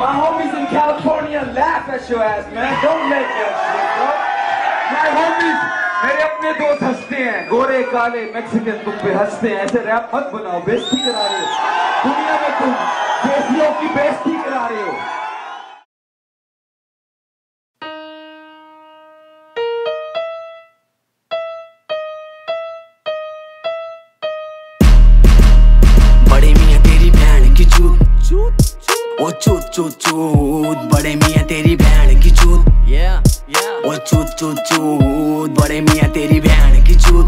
My homies in California laugh at your ass, man. Don't make that shit, bro. My homies, मेरे अपने दोस्त हँसते हैं गोरे काले मैक्सिकन तुम पे हँसते हैं ऐसे रैप मत बनाओ बेइज्जती करा रहे हो दुनिया में तुम देसियों की बेइज्जती करा रहे हो ओ चूत चूत चूत बड़े मियाँ तेरी बहन की चूत ओ चूत चूत चूत बड़े मियाँ तेरी बहन की चूत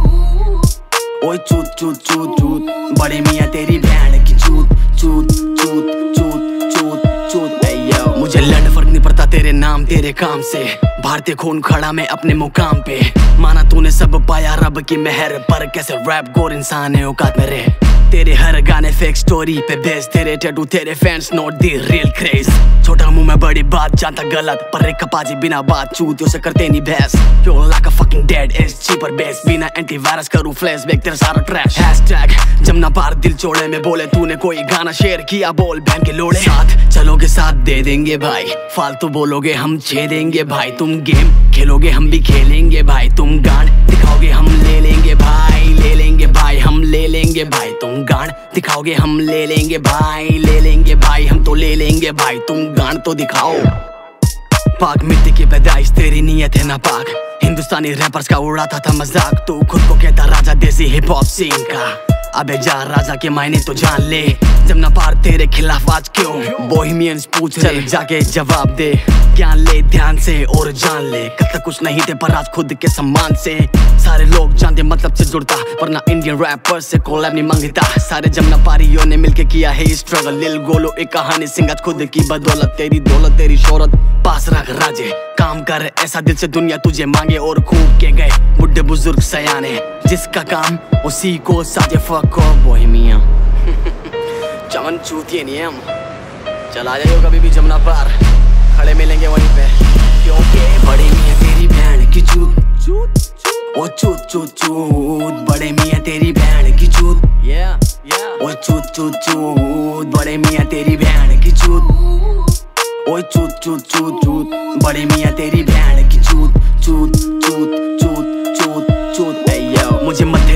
ओ चूत चूत चूत चूत बड़े मियाँ तेरी बहन की चूत चूत चूत चूत चूत चूत मुझे लड़ फ़र्क नहीं पड़ता तेरे नाम तेरे काम से भारतीय खून खड़ा मैं अपने मुकाम पे माना तूने सब पाया रब की मेहर पर कैसे रैप गोर इंसान है औकात में रहे तेरे हर गाने फेक स्टोरी पे बेस तेरे टैटू तेरे fans note the real craze छोटा मुँह में बड़ी बात, जानता गलत, पर एक कपाजी बिना बात, चूतियों से करते नहीं बहस. You like a fucking dead is cheaper base बिना एंटीवायरस करूँ फ्लैश बैक तेरा सारा ट्रैश हैशटैग जमना पार दिल चोड़े, में बोले, तूने कोई गाना शेयर किया, बोल, बहन के लोड़े. साथ चलोगे, साथ दे देंगे भाई. फालतू बोलोगे, हम छे देंगे भाई. तुम गेम खेलोगे, हम भी खेलेंगे भाई. तुम गांड दिखाओगे, हम ले लेंगे भाई. लेंगे भाई, हम ले लेंगे भाई। तुम गान दिखाओगे, हम ले लेंगे भाई। ले लेंगे भाई, हम तो ले लेंगे भाई। तुम गान तो दिखाओ। पाक मिट्टी की पैदाइश, तेरी नीयत है ना पाक। हिंदुस्तानी रैपर्स का उड़ाता था मज़ाक। तू खुद को कहता राजा, देसी हिप हॉप सीन का। अबे जा, राजा के मायने तो जान ले। जब ना पार तेरे खिलाफ आज क्यों? बोहिमियंस पूछ चल जाके जवाब दे। ज्ञान ले, ध्यान से और जान ले। कल तक कुछ नहीं थे पर आज खुद के सम्मान से। सारे लोग जानते मतलब से जुड़ता। वरना इंडियन रैपर से कोलैब नहीं माँगता। सारे जमना पारियों ने मिलके किया है स्ट्रगल लिल गोलो एक कहानी सिंगत खुद की बदौलत। तेरी दौलत, तेरी शोहरत। पास रख राजे। काम कर, ऐसा दिल से दुनिया तुझे मांगे और खूब के गए। बुढ़े बुज़ुर्ग सयाने। जिसका काम, उसी को साजे। फको बोहेमिया चमन चूतिए नहीं है हम। चला जाइयो कभी भी जमुना पार। खड़े मिलेंगे वहीं पे। क्योंकि बड़ी मियाँ तेरी बहन की चूत। चूत ओ चूत चूत चूत। बड़े मियाँ तेरी बहन की चूत। ओ चूत चूत चूत। बड़े मियाँ तेरी बहन की चूत। ओए चूत चूत चूत चूत। बड़े मियाँ तेरी बहन की चूत। चूत चूत चूत चूत चूत। ए मुझे पड़ता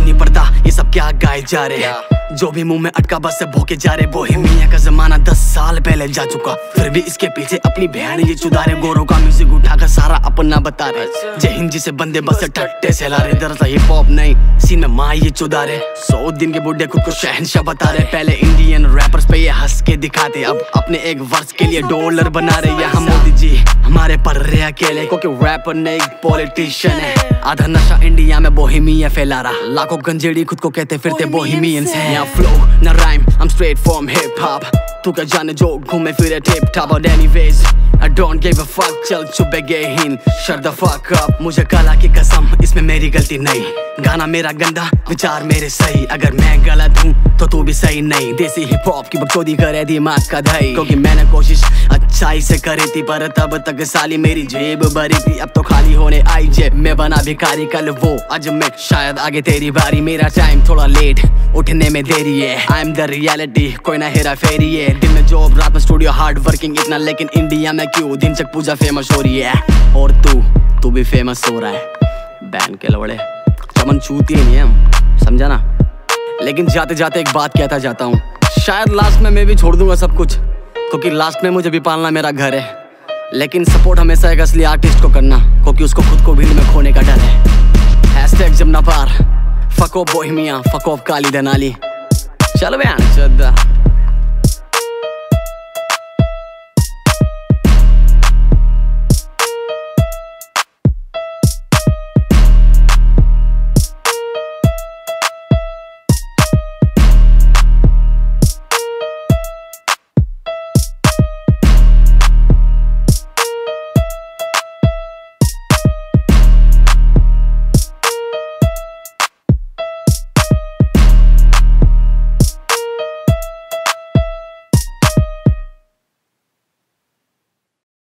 सब क्या गाए जा रहे जो भी मुँह में अटका, बस से भोके जा रहे बोहे मियाँ का जमाना दस साल पहले जा चुका। फिर भी इसके पीछे अपनी बहन ये चुदारे गोरों का म्यूज़िक उठाकर सारा अपना बता रहे। जय हिंद जी से बंदे बस ठट्टे से ला रहे। दरअसल हिप हॉप नहीं सीन में माँ ये चुदारे। सौ दिन के बुढ़े खुद को शहनशाह बता रहे। पहले इंडियन रैपर्स पे ये हंस के दिखाते। अब अपने एक वर्ष के लिए डॉलर बना रहे। यहाँ मोदी जी हमारे पर रहे अकेले। क्योंकि रैपर नहीं एक पॉलिटिशियन है। आधा नशा इंडिया में बोहिमिया फैला रहा। लाखों गंजेड़ी खुद को कहते फिरते बोहिमियंस हैं। यहाँ फ्लो ना rhyme I'm straight from hip hop तू क्या जाने जो घूमे फिरे टिप टॉप और anyways I don't give a fuck चल चुप गए हिन shut the fuck up मुझे कला की कसम इसमें मेरी गलती नहीं गाना मेरा गंदा, विचार मेरे सही। अगर मैं गलत हूँ तो तू भी सही नहीं। देसी हिप हॉप की बकचोदी करे दिमाग का दही क्योंकि मैंने कोशिश अच्छाई से करी थी, पर तब तक साली मेरी जेब भरी थी। अब तो खाली होने आई जेब में बना भिखारी कल वो। आज मैं शायद आगे तेरी बारी। मेरा टाइम थोड़ा लेट उठने में देरी है। आई एम द रियलिटी कोई ना हेरा फेरी है। दिन में जॉब रात में स्टूडियो हार्ड वर्किंग इतना, लेकिन इंडिया में क्यों? दिन तक पूजा फ़ेमस हो रही है। और तू तू भी फ़ेमस हो रहा है। बैन के लवड़े। चमन चूती नहीं है समझा ना? लेकिन जाते जाते एक बात कहता जाता हूँ, शायद लास्ट में मैं भी छोड़ दूँगा सब कुछ, क्योंकि लास्ट में मुझे भी पालना मेरा घर है। लेकिन सपोर्ट हमेशा एक असली आर्टिस्ट को करना, क्योंकि उसको खुद को भीड़ में खोने का डर है। जमना पार फको बोहिमिया फको काली दनाली चल बयान